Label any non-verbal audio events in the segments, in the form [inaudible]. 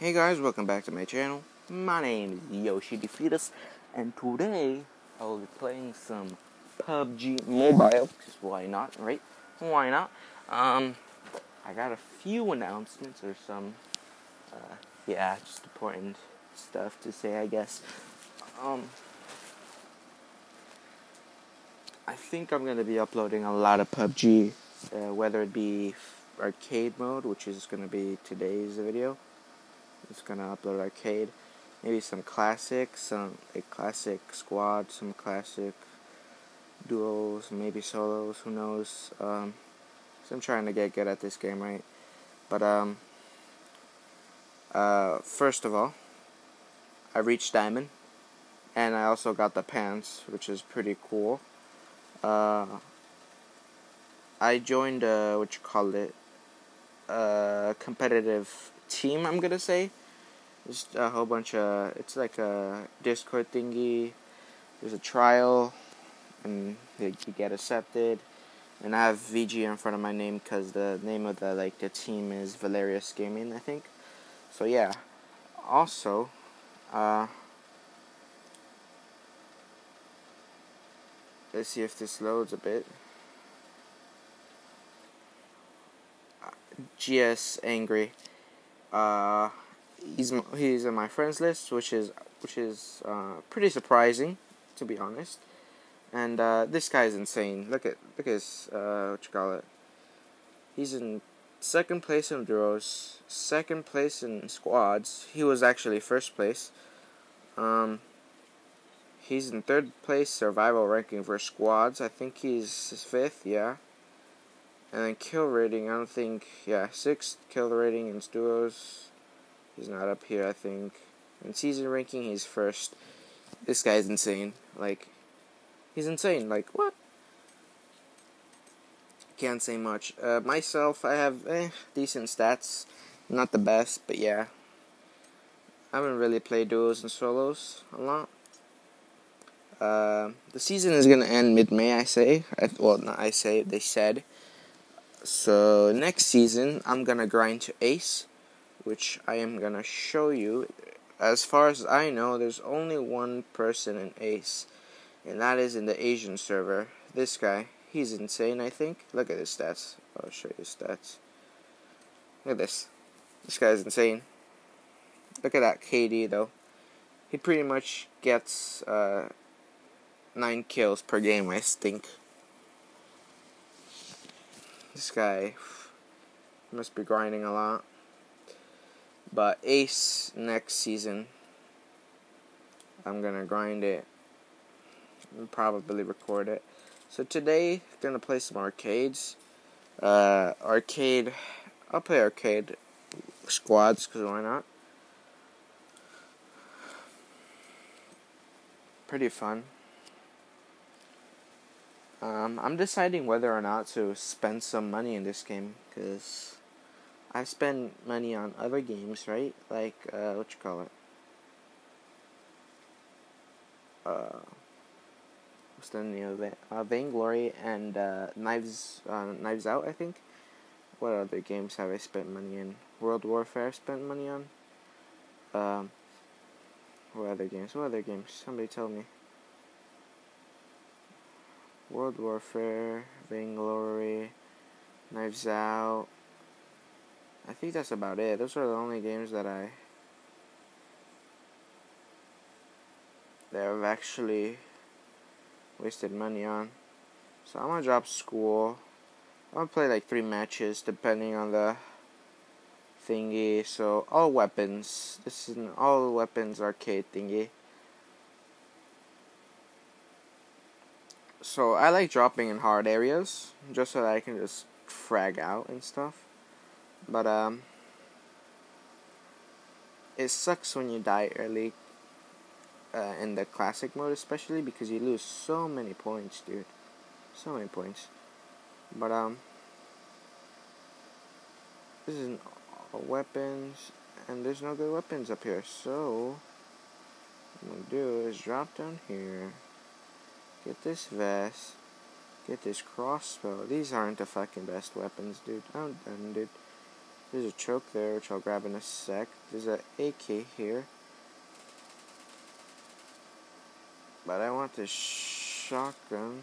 Hey guys, welcome back to my channel. My name is Yoshi Defeatus, and today I will be playing some PUBG Mobile. Because why not, right? Why not? Um, I got a few announcements or some, uh, yeah, just important stuff to say, I guess. Um, I think I'm gonna be uploading a lot of PUBG, uh, whether it be arcade mode, which is gonna be today's video it's gonna upload arcade. Maybe some classics, some a classic squad, some classic duos, maybe solos. Who knows? Um, so I'm trying to get good at this game, right? But um, uh, first of all, I reached diamond, and I also got the pants, which is pretty cool. Uh, I joined what you call it, uh, competitive team. I'm gonna say just a whole bunch of. It's like a Discord thingy. There's a trial, and you get accepted. And I have VG in front of my name because the name of the like the team is Valerius Gaming, I think. So yeah. Also, uh, let's see if this loads a bit. Uh, GS angry. Uh, he's he's in my friends list, which is which is uh, pretty surprising, to be honest. And uh, this guy is insane. Look at look at his uh, what you call it. He's in second place in duos, second place in squads. He was actually first place. Um, he's in third place survival ranking for squads. I think he's fifth. Yeah. And then kill rating, I don't think, yeah, sixth kill rating in duos. He's not up here, I think. In season ranking, he's first. This guy's insane. Like, he's insane. Like, what? Can't say much. Uh, myself, I have eh, decent stats. Not the best, but yeah. I haven't really played duos and solos a lot. Uh, the season is gonna end mid-May, I say. I, well, not I say. They said. So next season, I'm gonna grind to ace which I am gonna show you. As far as I know, there's only one person in Ace, and that is in the Asian server. This guy, he's insane, I think. Look at his stats. I'll show you his stats. Look at this. This guy's insane. Look at that KD, though. He pretty much gets uh, 9 kills per game, I think. This guy must be grinding a lot. But Ace next season, I'm gonna grind it and probably record it. So today, gonna play some arcades. Uh, arcade, I'll play arcade squads because why not? Pretty fun. Um, I'm deciding whether or not to spend some money in this game because I spend money on other games, right? Like uh, what you call it? Uh, what's the name of it? Uh, Vainglory and uh, Knives uh, Knives Out, I think. What other games have I spent money in? World Warfare spent money on. Um, what other games? What other games? Somebody tell me. World Warfare, Vainglory, Knives Out. I think that's about it. Those are the only games that I that I've actually wasted money on. So I'm gonna drop school. I'm gonna play like three matches depending on the thingy. So all weapons. This is an all weapons arcade thingy. So I like dropping in hard areas just so that I can just frag out and stuff. But um it sucks when you die early uh, in the classic mode especially because you lose so many points, dude. So many points. But um this is weapons and there's no good weapons up here. So what I'm gonna do is drop down here, get this vest, get this crossbow. These aren't the fucking best weapons, dude. I'm done, dude. There's a choke there, which I'll grab in a sec. There's a AK here. But I want this shotgun.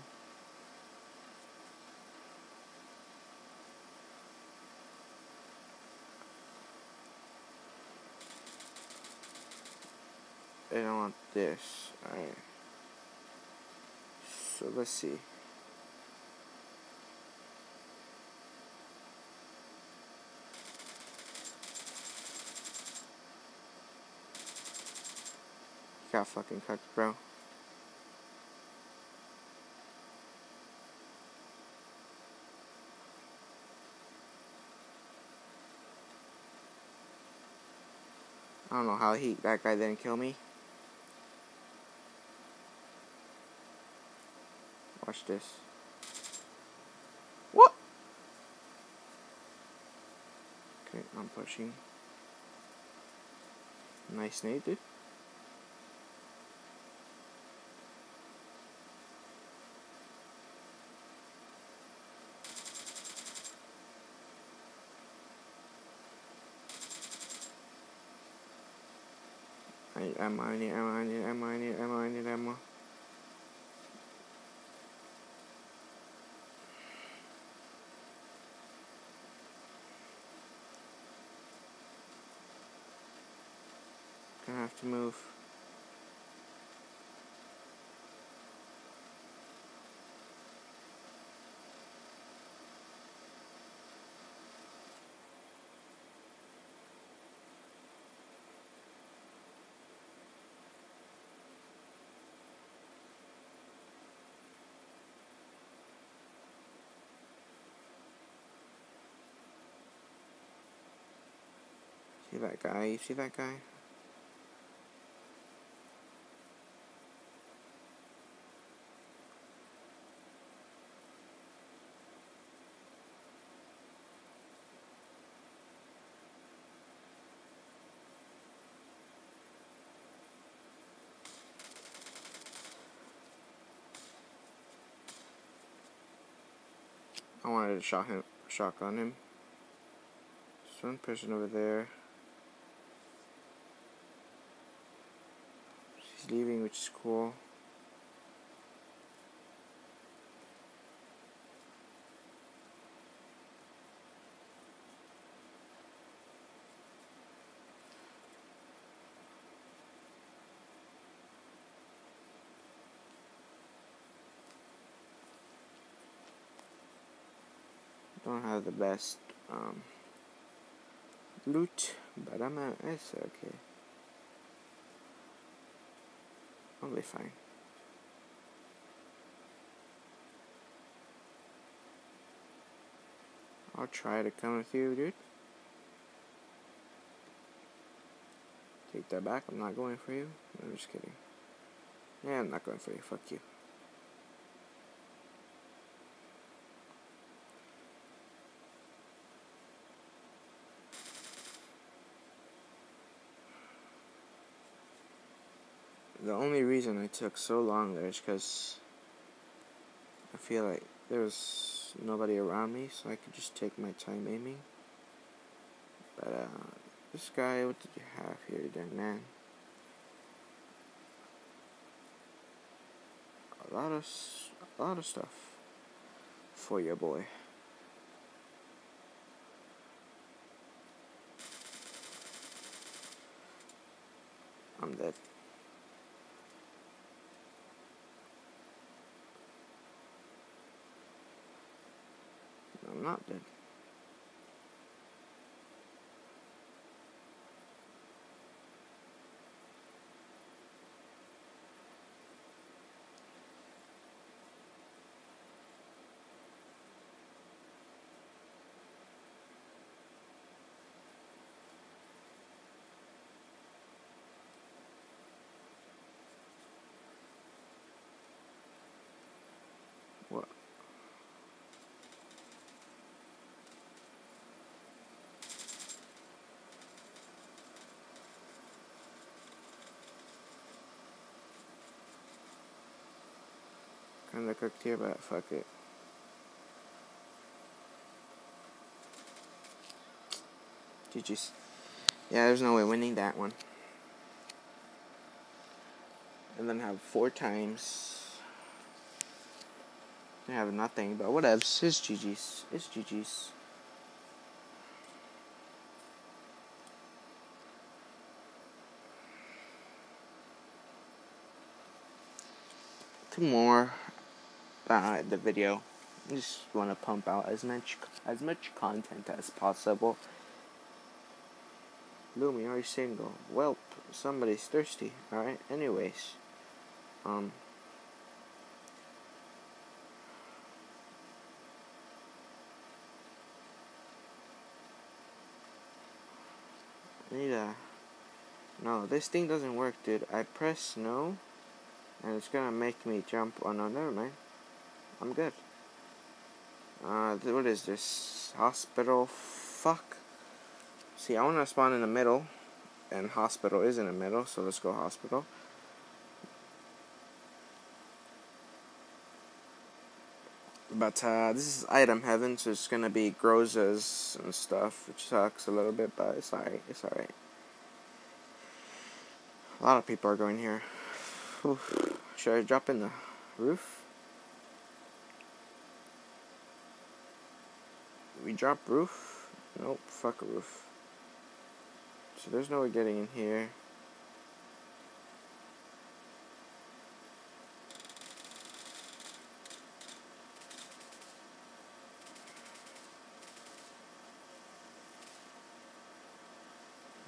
I don't want this. Alright. So let's see. Got fucking cooked, bro. I don't know how he that guy didn't kill me. Watch this. What? Okay, I'm pushing. Nice dude. I need ammo, I need ammo, I need ammo, I need ammo, I need ammo. Gonna have to move. See that guy? You see that guy? I wanted to shot him, shotgun him. There's one person over there. She's leaving, which is cool. Don't have the best um, loot, but I'm it's okay. I'll be fine. I'll try to come with you, dude. Take that back. I'm not going for you. I'm just kidding. Yeah, I'm not going for you. Fuck you. the only reason I took so long there is because I feel like there was nobody around me, so I could just take my time aiming. But uh, this guy, what did you have here, then, man? A lot of a lot of stuff for your boy. I'm dead. I'm not dead. What? Kinda cooked here, but fuck it. GG's. Yeah, there's no way winning that one. And then have four times. I have nothing, but whatever. It's GG's. It's GG's. Two more. Uh, the video. I just want to pump out as much as much content as possible. Lumi, are you single? Well, somebody's thirsty. All right. Anyways, um. I need a. No, this thing doesn't work, dude. I press no, and it's gonna make me jump. Oh no, never mind. I'm good. Uh, what is this? Hospital? Fuck. See, I want to spawn in the middle, and hospital is in the middle, so let's go hospital. But uh, this is item heaven, so it's gonna be Grozas and stuff, which sucks a little bit, but it's alright. It's alright. A lot of people are going here. Oof. Should I drop in the roof? We drop roof? Nope, fuck a roof. So there's no way getting in here.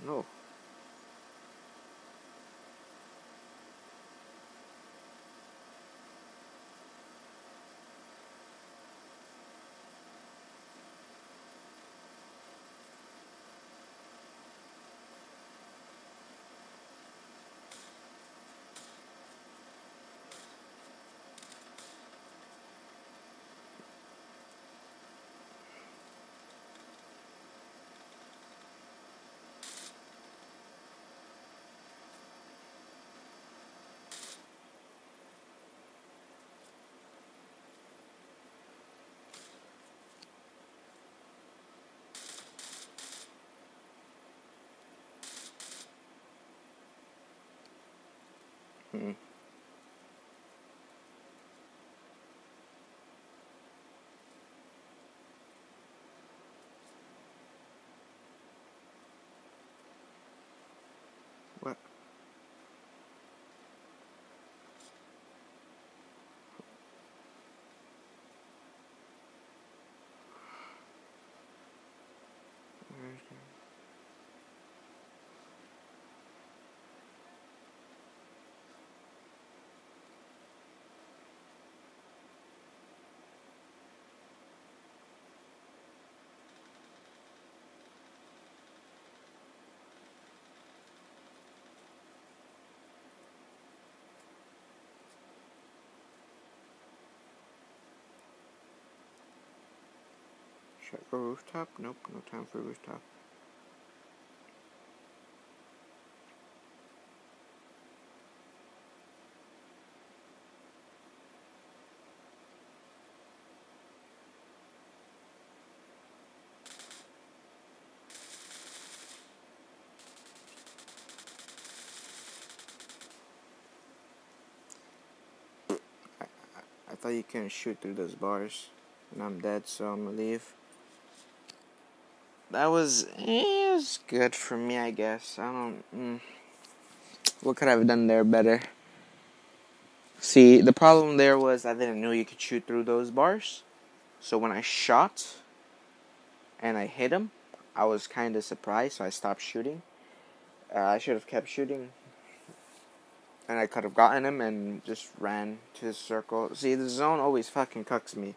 No. Hmm. What? I go rooftop? Nope, no time for rooftop. I, I, thought you couldn't shoot through those bars. And I'm dead, so I'm gonna leave that was eh, it was good for me, I guess. I don't. Mm, what could I have done there better? See, the problem there was I didn't know you could shoot through those bars. So when I shot and I hit him, I was kind of surprised, so I stopped shooting. Uh, I should have kept shooting. And I could have gotten him and just ran to his circle. See, the zone always fucking cucks me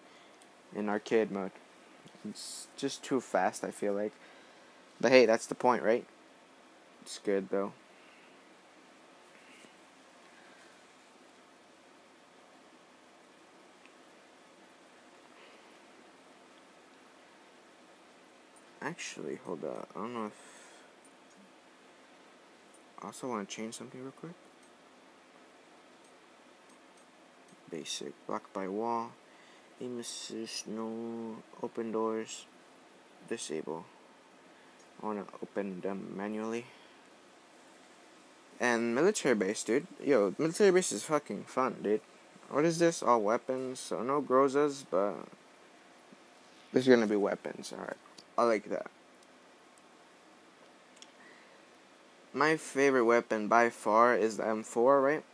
in arcade mode. It's just too fast, I feel like. But hey, that's the point, right? It's good, though. Actually, hold up. I don't know if... I also want to change something real quick. Basic. Block by wall. Aim assist, no open doors, disable. I want to open them manually. And military base, dude. Yo, military base is fucking fun, dude. What is this? All weapons. So no Grozas, but there's gonna be weapons. Alright. I like that. My favorite weapon by far is the M4, right?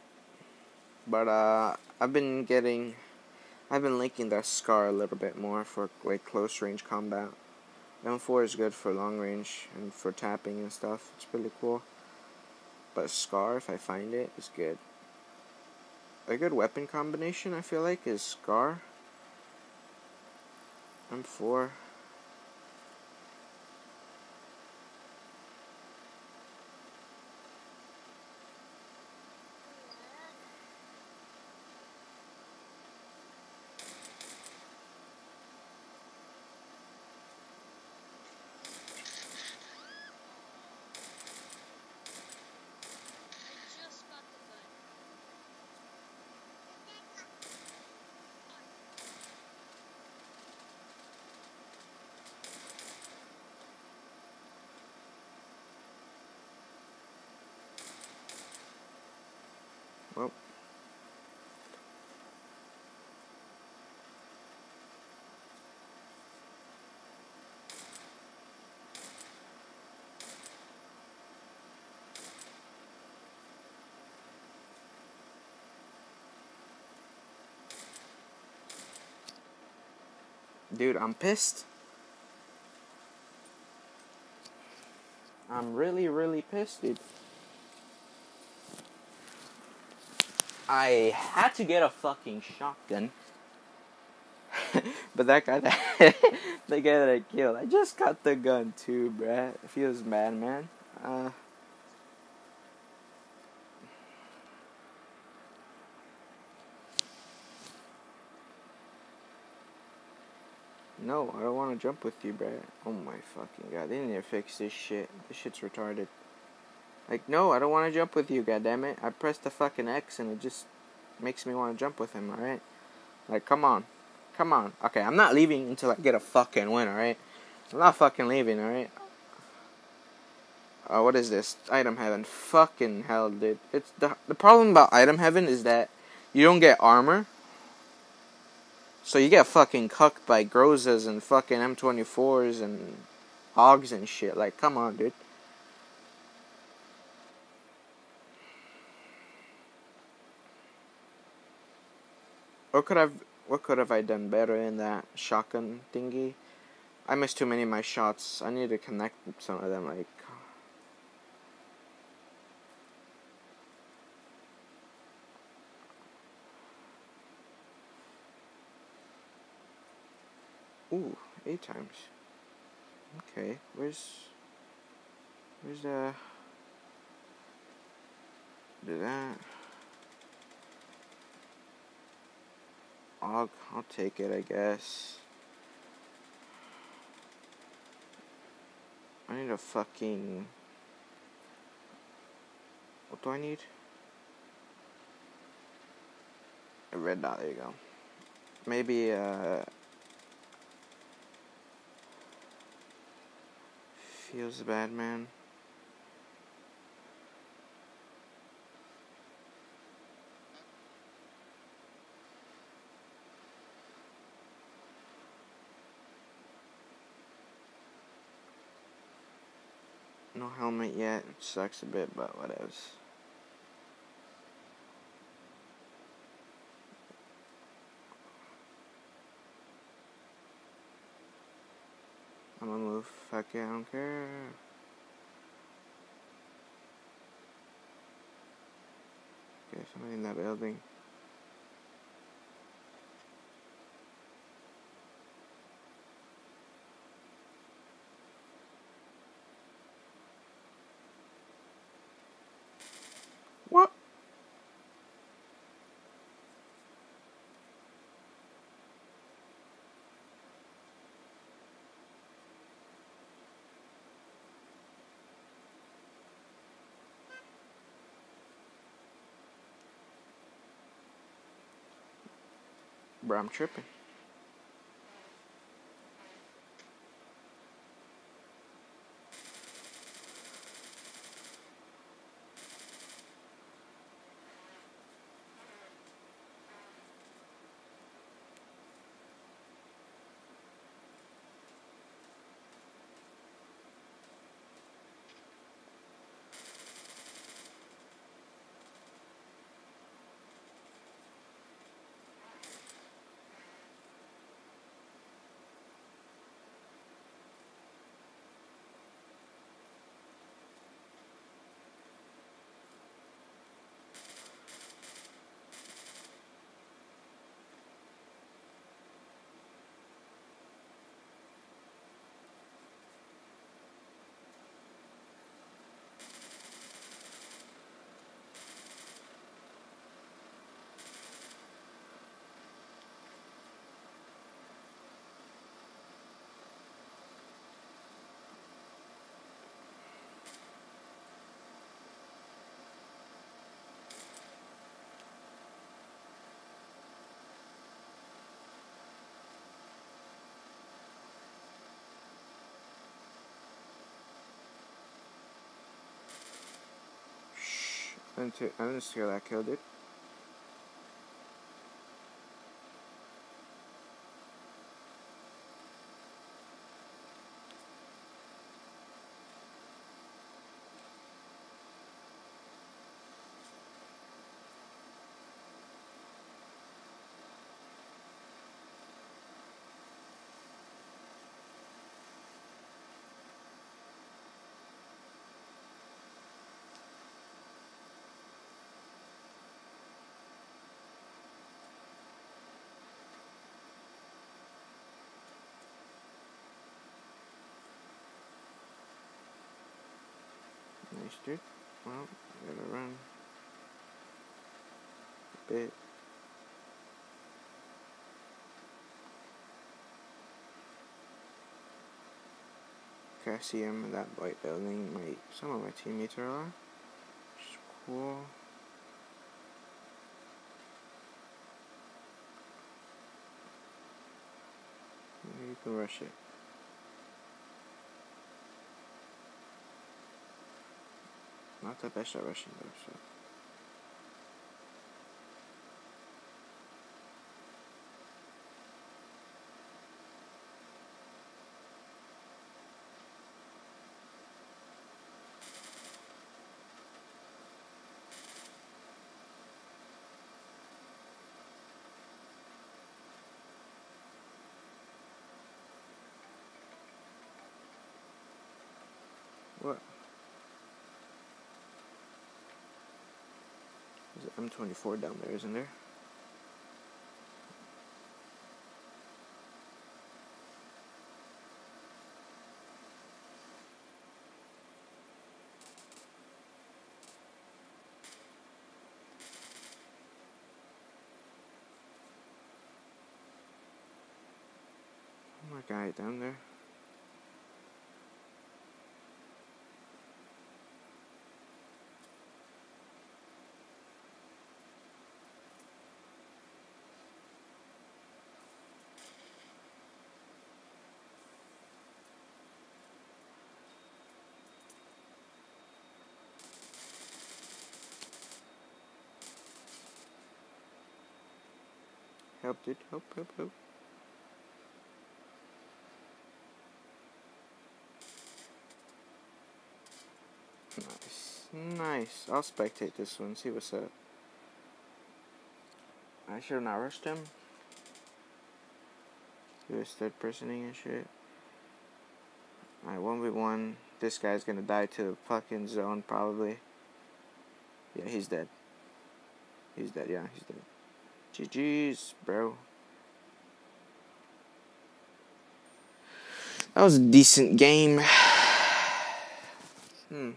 But uh I've been getting I've been linking that SCAR a little bit more for like close range combat. M4 is good for long range and for tapping and stuff. It's really cool. But SCAR, if I find it, is good. A good weapon combination, I feel like, is SCAR. M4. Well. Dude, I'm pissed. I'm really, really pissed, dude. I had to get a fucking shotgun. [laughs] but that guy that [laughs] the guy that I killed, I just got the gun too, bruh. It feels bad, man. Uh No, I don't want to jump with you, bruh. Oh my fucking god, they need to fix this shit. This shit's retarded. Like, no, I don't want to jump with you, goddammit. I pressed the fucking X and it just makes me want to jump with him, alright? Like, come on. Come on. Okay, I'm not leaving until I get a fucking win, alright? I'm not fucking leaving, alright? Uh, what is this? Item Heaven. Fucking hell, dude. It's the, the problem about Item Heaven is that you don't get armor. So you get fucking cucked by Grozas and fucking M24s and Hogs and shit. Like, come on, dude. What could I've what could have I done better in that shotgun thingy? I missed too many of my shots. I need to connect some of them like Ooh, eight times. Okay, where's where's the do that? I'll, I'll take it, I guess. I need a fucking... What do I need? A red dot, there you go. Maybe, uh... Feels bad, man. No helmet yet, sucks a bit, but whatevs. I'm gonna move. Fuck yeah, I don't care. Okay, somebody in that building. What? Bro, I'm tripping. I didn't, I didn't steal that kill, dude. Nice, dude. Well, I gotta run a bit. Okay, I see him in that white building. My some of my teammates are on. Which is cool. Maybe you can rush it. Not the best at rushing though, so. What? There's an M24 down there, isn't there? Oh my guy down there. Help, dude. Help, help, help. Nice. Nice. I'll spectate this one, see what's up. I should have not rushed him. He was third personing and shit. Alright, 1v1. This guy's gonna die to the fucking zone, probably. Yeah, he's dead. He's dead, yeah, he's dead. GG's, bro. That was a decent game. [sighs] hmm.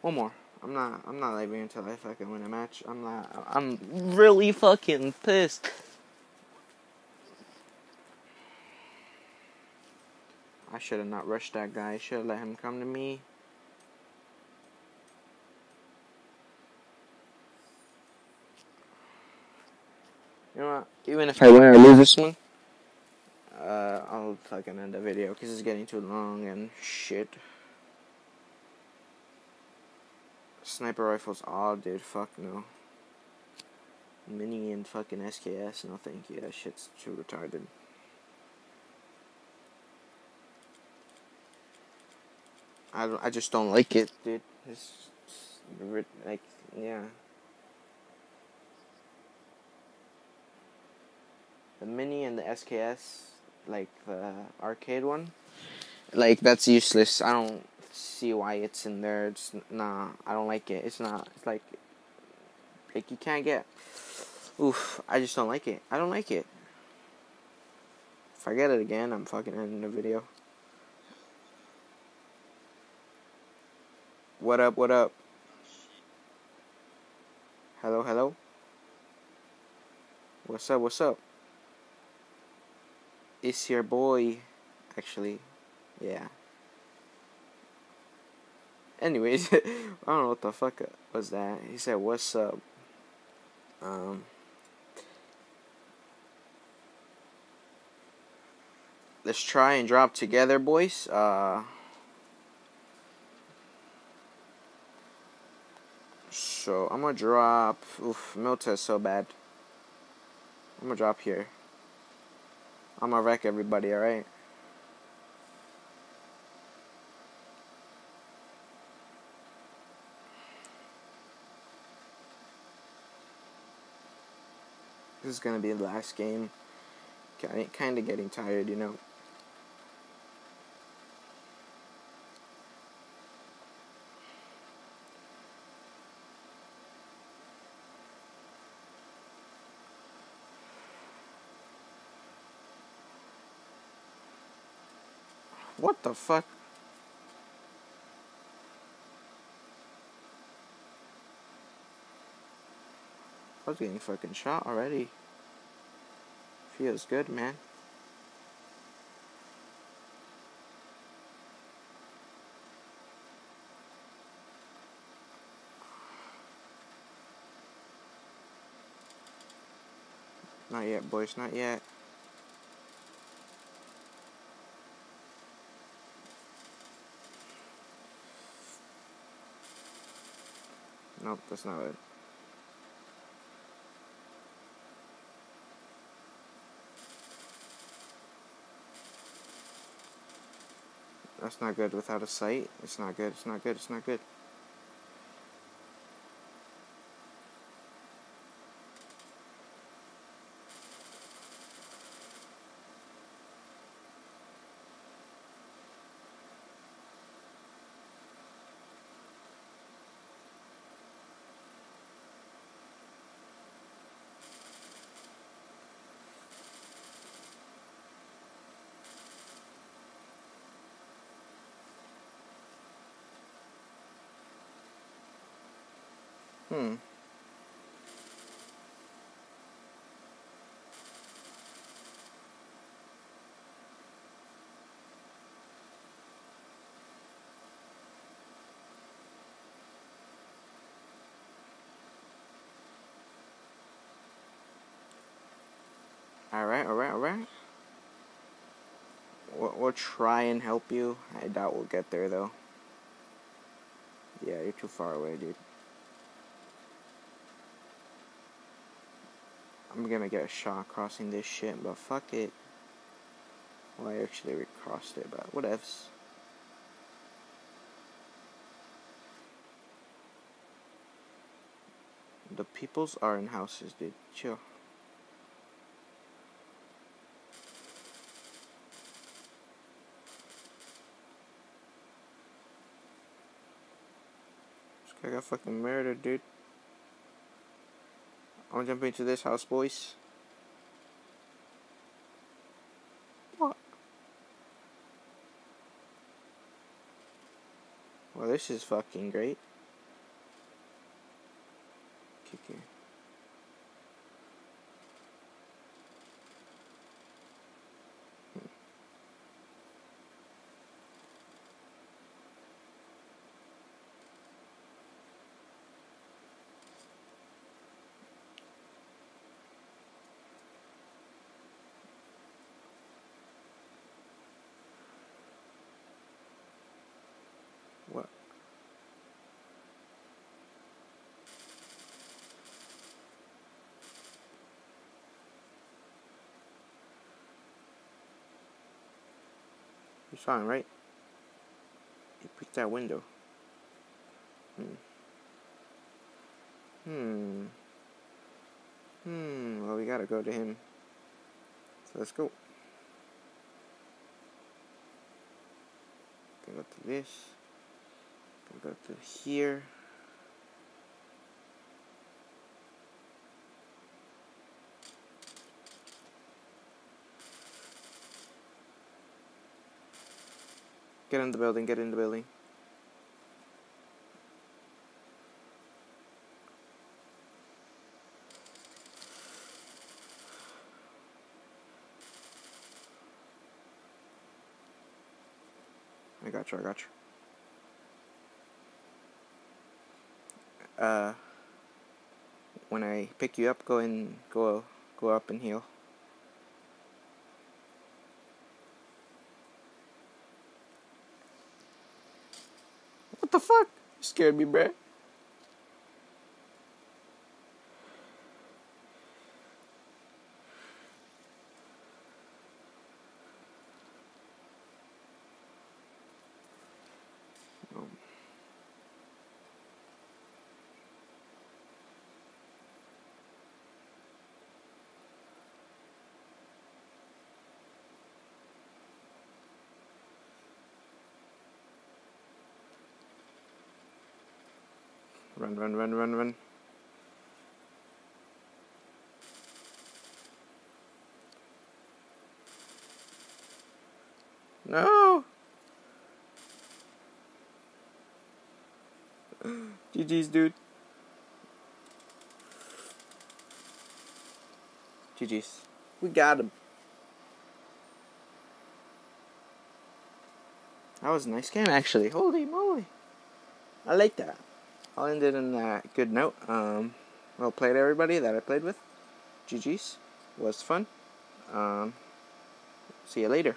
One more. I'm not. I'm not leaving until I fucking win a match. I'm not. I'm really fucking pissed. I should have not rushed that guy. I should have let him come to me. You know what? Even if I win or lose this one, uh, I'll fucking end the video because it's getting too long and shit. Sniper rifles, oh dude, fuck no. Mini and fucking SKS, no thank you, that shit's too retarded. I, I just don't like it, dude. It's, like, yeah. The Mini and the SKS, like the arcade one, like that's useless. I don't see why it's in there. It's nah. I don't like it. It's not. It's like like you can't get. Oof. I just don't like it. I don't like it. If I get it again, I'm fucking ending the video. What up? What up? Hello, hello. What's up? What's up? It's your boy, actually. Yeah. Anyways, [laughs] I don't know what the fuck was that. He said, "What's up?" Um. Let's try and drop together, boys. Uh. So I'm gonna drop. Oof, Mylta is so bad. I'm gonna drop here. I'm gonna wreck everybody. All right. This is gonna be the last game. Kind of getting tired, you know. What the fuck? I was getting fucking shot already. Feels good, man. Not yet, boys, not yet. Nope, that's not it. That's not good without a sight. It's not good. It's not good. It's not good. Hmm. Alright, alright, alright. We'll, we'll try and help you. I doubt we'll get there, though. Yeah, you're too far away, dude. I'm gonna get a shot crossing this shit, but fuck it. Well, I actually recrossed it, but whatevs. The peoples are in houses, dude. Chill. This guy got fucking murdered, dude. I'm jumping into this house, boys. What? Well, this is fucking great. Kick here. What? You him, right? He picked that window. Hmm. Hmm. Hmm. Well, we gotta go to him. So let's go. Go to this. Go to here. Get in the building, get in the building. I got you, I got you. Uh, when I pick you up, go and go go up and heal. Fuck? You scared me, bruh. Run, run, run, run, run. No! [gasps] GG's, dude. GG's. We got him. That was a nice game, actually. Holy moly. I like that. I'll end it on that good note. Um, well played, everybody that I played with. GG's. Was fun. Um, see you later.